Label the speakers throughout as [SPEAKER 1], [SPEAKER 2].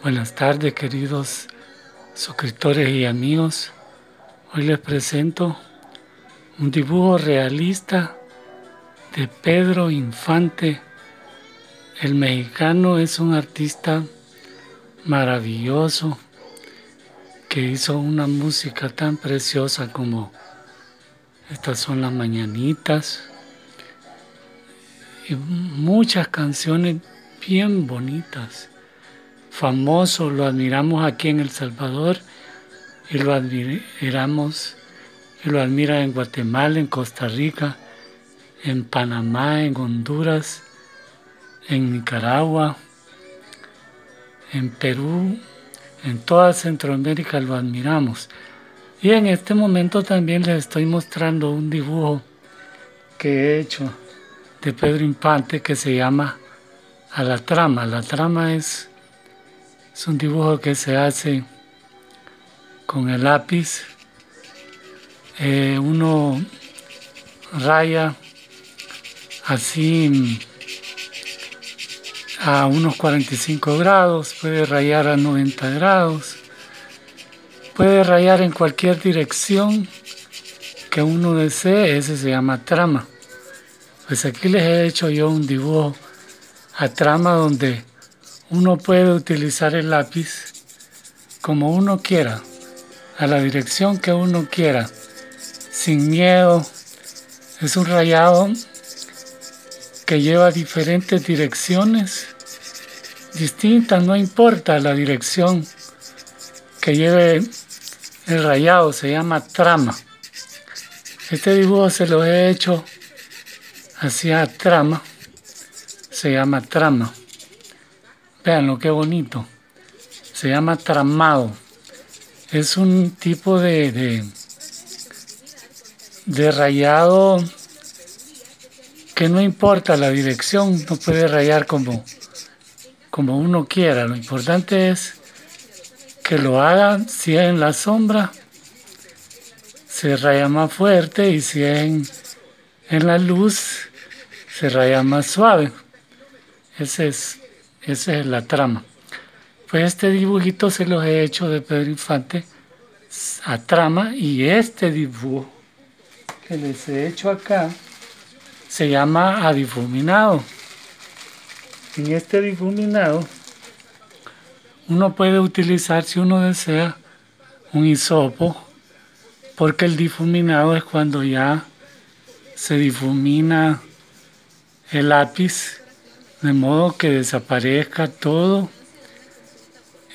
[SPEAKER 1] Buenas tardes, queridos suscriptores y amigos. Hoy les presento un dibujo realista de Pedro Infante. El mexicano es un artista maravilloso que hizo una música tan preciosa como estas son las mañanitas y muchas canciones bien bonitas famoso, lo admiramos aquí en El Salvador y lo admiramos y lo admira en Guatemala, en Costa Rica, en Panamá, en Honduras, en Nicaragua, en Perú, en toda Centroamérica lo admiramos. Y en este momento también les estoy mostrando un dibujo que he hecho de Pedro Infante que se llama A la trama. La trama es es un dibujo que se hace con el lápiz. Eh, uno raya así a unos 45 grados, puede rayar a 90 grados, puede rayar en cualquier dirección que uno desee, ese se llama trama. Pues aquí les he hecho yo un dibujo a trama donde uno puede utilizar el lápiz como uno quiera, a la dirección que uno quiera, sin miedo. Es un rayado que lleva diferentes direcciones distintas, no importa la dirección que lleve el rayado, se llama trama. Este dibujo se lo he hecho hacia trama, se llama trama. Veanlo, qué bonito. Se llama tramado. Es un tipo de, de, rayado que no importa la dirección, no puede rayar como, como uno quiera. Lo importante es que lo haga si en la sombra, se raya más fuerte y si en, en la luz, se raya más suave. Ese es esa es la trama. Pues este dibujito se los he hecho de Pedro Infante a trama y este dibujo que les he hecho acá se llama a difuminado. En este difuminado uno puede utilizar si uno desea un hisopo porque el difuminado es cuando ya se difumina el lápiz de modo que desaparezca todo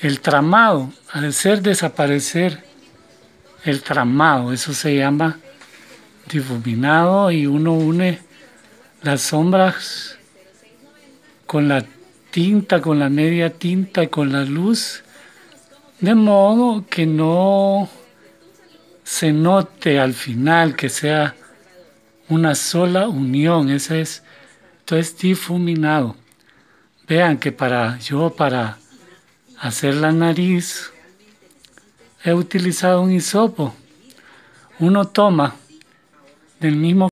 [SPEAKER 1] el tramado, al ser desaparecer el tramado, eso se llama difuminado y uno une las sombras con la tinta, con la media tinta y con la luz, de modo que no se note al final que sea una sola unión, esa es es difuminado. Vean que para yo para hacer la nariz he utilizado un hisopo. Uno toma del mismo